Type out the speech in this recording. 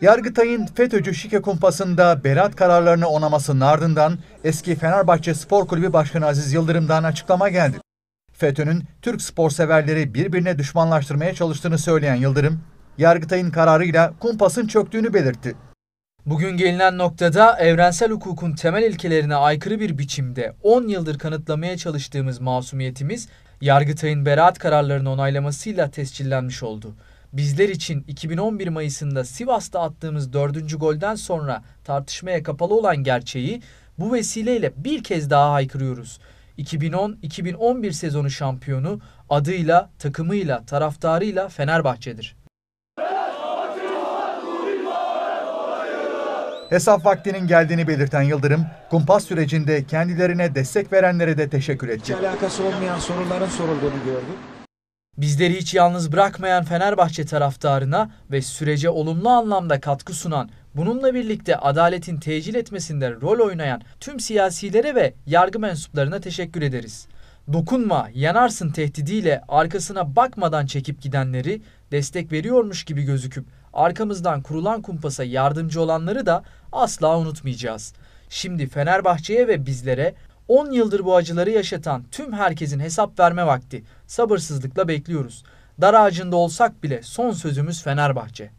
Yargıtay'ın FETÖ'cü şike kumpasında beraat kararlarını onamasının ardından eski Fenerbahçe Spor Kulübü Başkanı Aziz Yıldırım'dan açıklama geldi. FETÖ'nün Türk spor severleri birbirine düşmanlaştırmaya çalıştığını söyleyen Yıldırım, Yargıtay'ın kararıyla kumpasın çöktüğünü belirtti. Bugün gelinen noktada evrensel hukukun temel ilkelerine aykırı bir biçimde 10 yıldır kanıtlamaya çalıştığımız masumiyetimiz Yargıtay'ın beraat kararlarını onaylamasıyla tescillenmiş oldu. Bizler için 2011 Mayıs'ında Sivas'ta attığımız 4. golden sonra tartışmaya kapalı olan gerçeği bu vesileyle bir kez daha haykırıyoruz. 2010-2011 sezonu şampiyonu adıyla, takımıyla, taraftarıyla Fenerbahçe'dir. Hesap vaktinin geldiğini belirten Yıldırım, kumpas sürecinde kendilerine destek verenlere de teşekkür etti. Hiç alakası olmayan soruların sorulduğunu gördüm. Bizleri hiç yalnız bırakmayan Fenerbahçe taraftarına ve sürece olumlu anlamda katkı sunan, bununla birlikte adaletin tecil etmesinde rol oynayan tüm siyasilere ve yargı mensuplarına teşekkür ederiz. Dokunma, yanarsın tehdidiyle arkasına bakmadan çekip gidenleri, destek veriyormuş gibi gözüküp arkamızdan kurulan kumpasa yardımcı olanları da asla unutmayacağız. Şimdi Fenerbahçe'ye ve bizlere 10 yıldır bu acıları yaşatan tüm herkesin hesap verme vakti. Sabırsızlıkla bekliyoruz. Dar ağacında olsak bile son sözümüz Fenerbahçe.